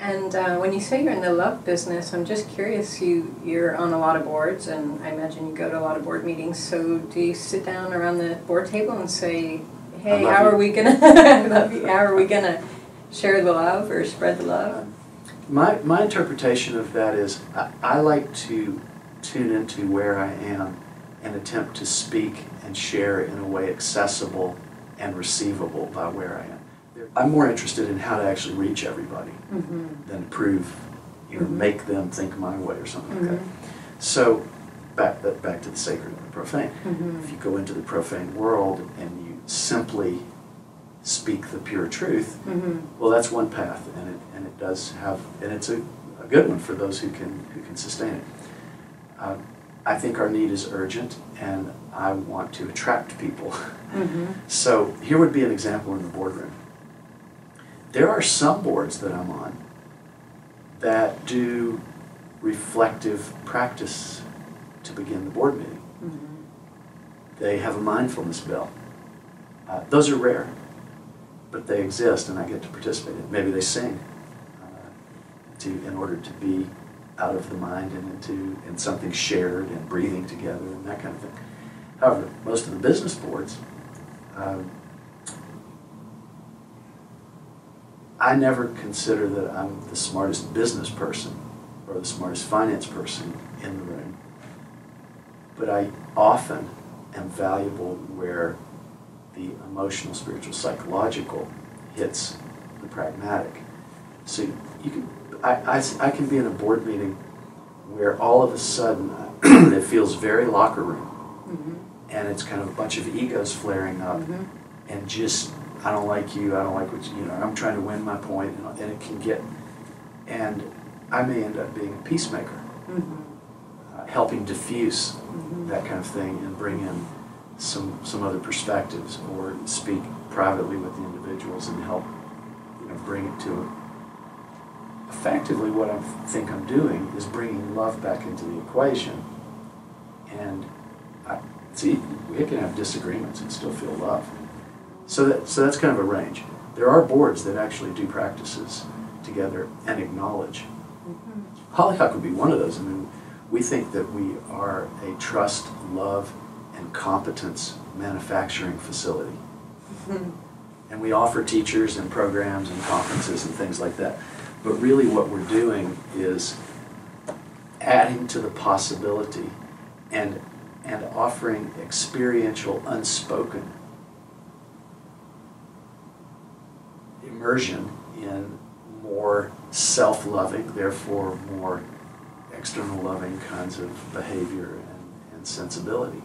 And uh, when you say you're in the love business, I'm just curious. You you're on a lot of boards, and I imagine you go to a lot of board meetings. So do you sit down around the board table and say, "Hey, how you." are we gonna? I love you. How are we gonna share the love or spread the love?" My, my interpretation of that is I, I like to tune into where I am and attempt to speak and share in a way accessible and receivable by where I am. I'm more interested in how to actually reach everybody Mm-hmm. than to prove, you know, Mhm. make them think my way or something like that. Mhm. So back that back to the sacred and the profane. Mhm. If you go into the profane world and you simply speak the pure truth, Mm-hmm. well, that's one path, and it, and it does have, and it's a, a good one for those who can, who can sustain it. Uh, I think our need is urgent, and I want to attract people. Mm-hmm. So here would be an example in the boardroom. There are some boards that I'm on that do reflective practice to begin the board meeting. Mm-hmm. They have a mindfulness bell. Uh, those are rare, but they exist, and I get to participate in. Maybe they sing uh, to in order to be out of the mind and into in something shared and breathing together and that kind of thing. However, most of the business boards, um, I never consider that I'm the smartest business person or the smartest finance person in the room, but I often am valuable where the emotional, spiritual, psychological hits the pragmatic. So you can, I, I, I can be in a board meeting where all of a sudden it feels very locker room Mm-hmm. and it's kind of a bunch of egos flaring up Mhm. and just I don't like you, I don't like what you, you know, I'm trying to win my point, and, and it can get, and I may end up being a peacemaker, Mm-hmm. uh, helping diffuse Mhm. that kind of thing and bring in some some other perspectives, or speak privately with the individuals and help, you know, bring it to it. Effectively, what I think I'm doing is bringing love back into the equation, and I, see, we can have disagreements and still feel love. So that so that's kind of a range. There are boards that actually do practices together and acknowledge. Mm-hmm. Hollyhock would be one of those. I mean, we think that we are a trust, love, and competence manufacturing facility. Mm-hmm. And we offer teachers and programs and conferences and things like that. But really, what we're doing is adding to the possibility and, and offering experiential, unspoken immersion in more self loving, therefore, more external loving kinds of behavior and, and sensibility.